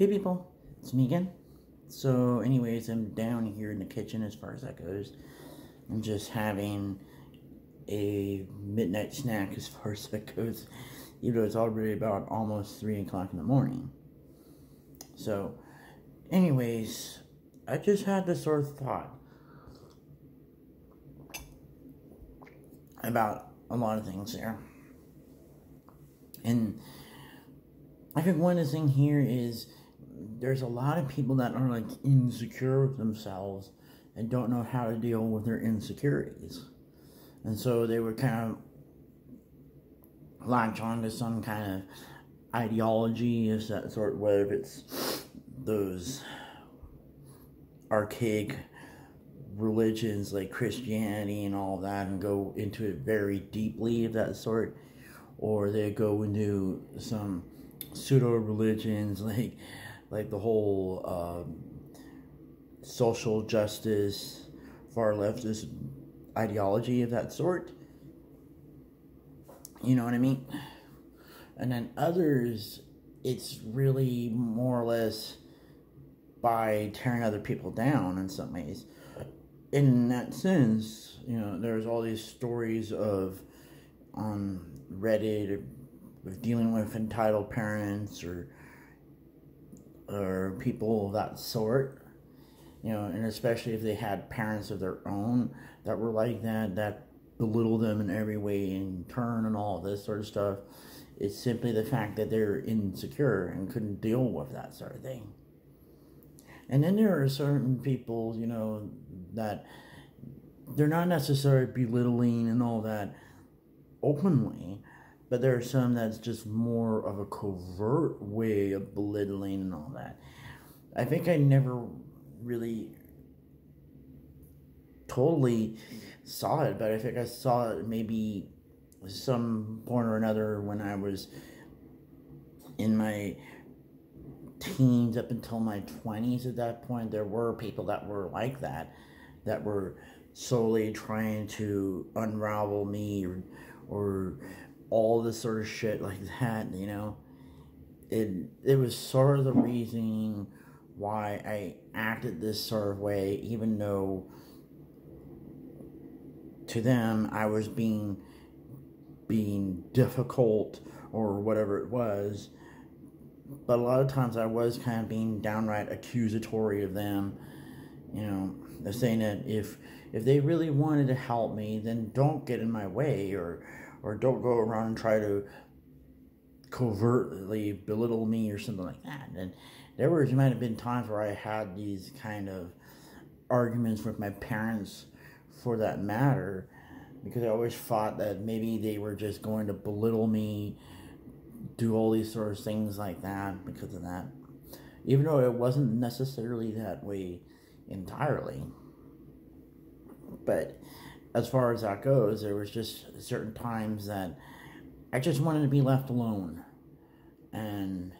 Hey people, it's me again. So, anyways, I'm down here in the kitchen as far as that goes. I'm just having a midnight snack as far as that goes, even though it's already about almost 3 o'clock in the morning. So, anyways, I just had this sort of thought about a lot of things there. And I think one of the things here is there's a lot of people that are like insecure with themselves and don't know how to deal with their insecurities. And so they would kind of latch on to some kind of ideology, is that sort, whether it's those archaic religions like Christianity and all that and go into it very deeply of that sort, or they go into some pseudo religions like like the whole um, social justice, far leftist ideology of that sort. You know what I mean? And then others, it's really more or less by tearing other people down in some ways. In that sense, you know, there's all these stories of on Reddit of dealing with entitled parents or or people of that sort, you know, and especially if they had parents of their own that were like that, that belittle them in every way in turn and all this sort of stuff. It's simply the fact that they're insecure and couldn't deal with that sort of thing. And then there are certain people, you know, that they're not necessarily belittling and all that openly, but there are some that's just more of a covert way of belittling and all that. I think I never really totally saw it, but I think I saw it maybe some point or another when I was in my teens up until my 20s at that point there were people that were like that that were solely trying to unravel me or, or all this sort of shit like that, you know. It it was sort of the reasoning why I acted this sort of way, even though to them I was being being difficult or whatever it was. But a lot of times I was kind of being downright accusatory of them. You know, saying that if if they really wanted to help me, then don't get in my way or or don't go around and try to covertly belittle me or something like that. And there was might have been times where I had these kind of arguments with my parents for that matter because I always thought that maybe they were just going to belittle me, do all these sort of things like that because of that. Even though it wasn't necessarily that way entirely. But as far as that goes, there was just certain times that I just wanted to be left alone. And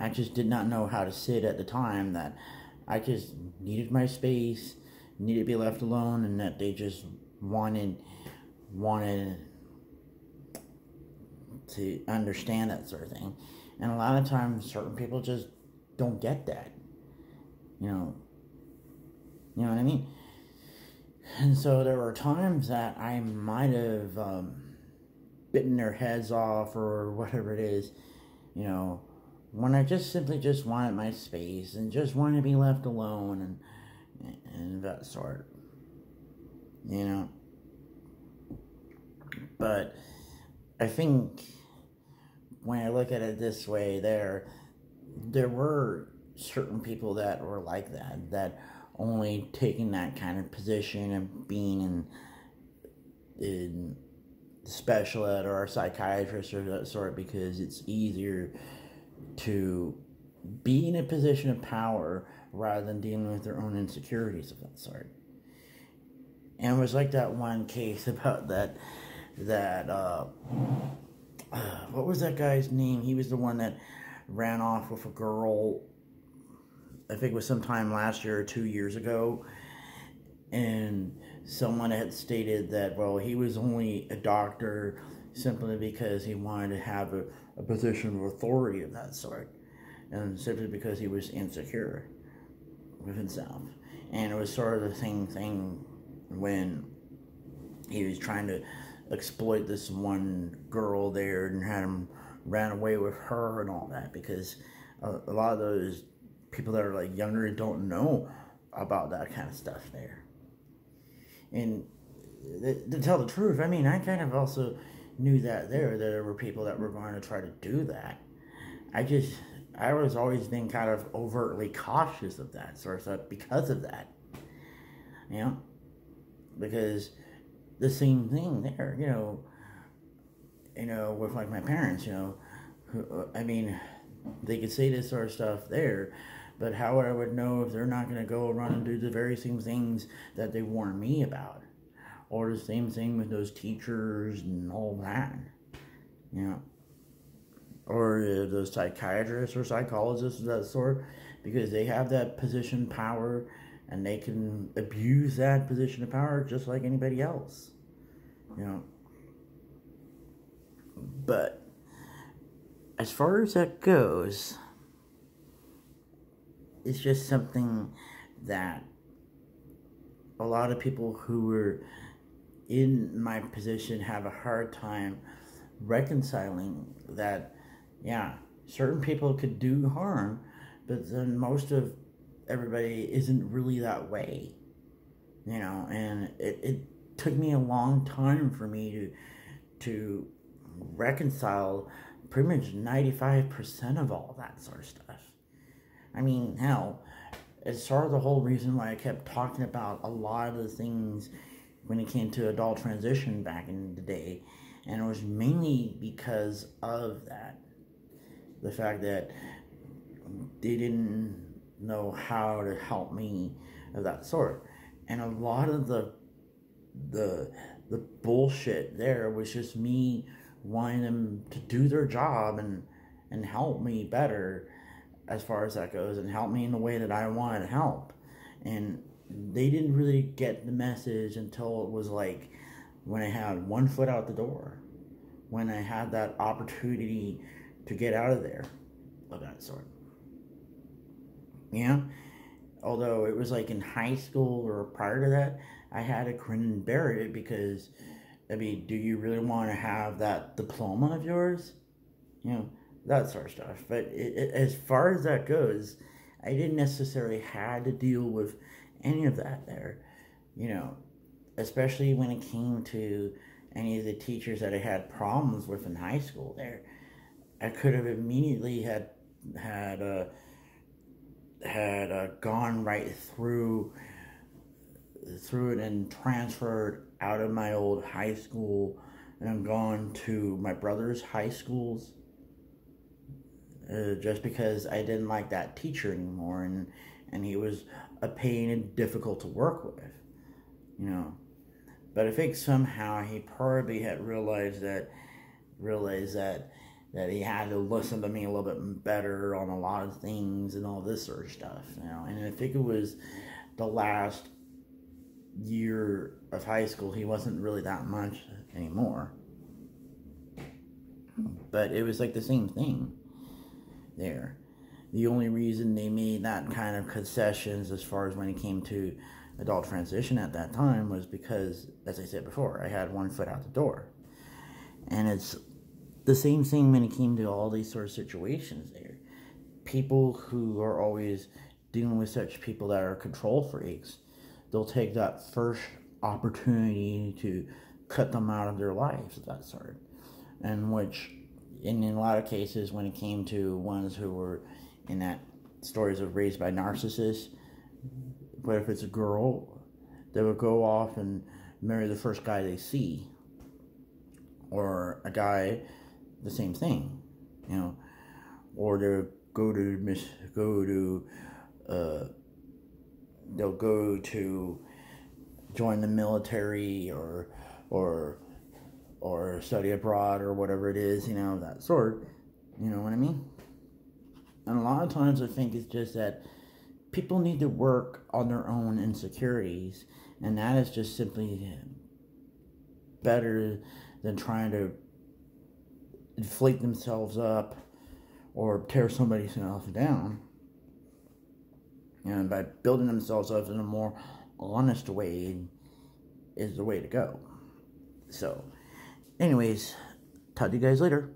I just did not know how to sit at the time that I just needed my space, needed to be left alone, and that they just wanted wanted to understand that sort of thing. And a lot of times certain people just don't get that. You know. You know what I mean? And so there were times that I might have um, bitten their heads off or whatever it is, you know, when I just simply just wanted my space and just wanted to be left alone and and that sort, you know. But I think when I look at it this way, there there were certain people that were like that that only taking that kind of position and being in, in special ed or a psychiatrist or that sort because it's easier to be in a position of power rather than dealing with their own insecurities of that sort. And it was like that one case about that that uh, uh, what was that guy's name? He was the one that ran off with a girl I think it was sometime last year or two years ago, and someone had stated that, well, he was only a doctor simply because he wanted to have a, a position of authority of that sort. and simply because he was insecure with himself. And it was sort of the same thing when he was trying to exploit this one girl there and had him ran away with her and all that because a, a lot of those people that are like younger don't know about that kind of stuff there. And to tell the truth, I mean, I kind of also knew that there there were people that were going to try to do that. I just I was always been kind of overtly cautious of that sort of stuff because of that. You know, because the same thing there, you know, you know, with like my parents, you know, who, uh, I mean, they could say this sort of stuff there, but how would I would know if they're not going to go around and do the very same things that they warn me about, or the same thing with those teachers and all that, you know, or uh, those psychiatrists or psychologists of that sort, because they have that position power and they can abuse that position of power just like anybody else. You know. But as far as that goes, it's just something that a lot of people who were in my position have a hard time reconciling that yeah certain people could do harm but then most of everybody isn't really that way, you know, and it, it took me a long time for me to to reconcile pretty much 95% of all that sort of stuff. I mean, hell, it's sort of the whole reason why I kept talking about a lot of the things when it came to adult transition back in the day. And it was mainly because of that. The fact that they didn't know how to help me of that sort. And a lot of the the the bullshit there was just me wanting them to do their job and and help me better as far as that goes and help me in the way that I wanted help. And they didn't really get the message until it was like when I had one foot out the door, when I had that opportunity to get out of there of that sort Yeah. Although it was like in high school or prior to that, I had to grin and bear it because, I mean, do you really want to have that diploma of yours? You know, that sort of stuff. But it, it, as far as that goes, I didn't necessarily had to deal with any of that there, you know, especially when it came to any of the teachers that I had problems with in high school there. I could have immediately had had uh, had uh, gone right through through it and transferred out of my old high school and I'm gone to my brother's high schools uh, just because I didn't like that teacher anymore and and he was a pain and difficult to work with you know but I think somehow he probably had realized that realized that that he had to listen to me a little bit better on a lot of things and all this sort of stuff, you know. And I think it was the last year of high school, he wasn't really that much anymore. But it was like the same thing there. The only reason they made that kind of concessions as far as when it came to adult transition at that time was because, as I said before, I had one foot out the door. And it's the same thing when it came to all these sort of situations there. People who are always dealing with such people that are control freaks, they'll take that first opportunity to cut them out of their lives of that sort. And which, in, in a lot of cases, when it came to ones who were in that stories of raised by narcissists, but if it's a girl, they would go off and marry the first guy they see. Or a guy the same thing, you know, or they'll go to miss go to uh, they'll go to join the military or or or study abroad or whatever it is, you know, that sort. You know what I mean? And a lot of times I think it's just that people need to work on their own insecurities, and that is just simply better than trying to inflate themselves up or tear somebody else down. And by building themselves up in a more honest way is the way to go. So, anyways, talk to you guys later.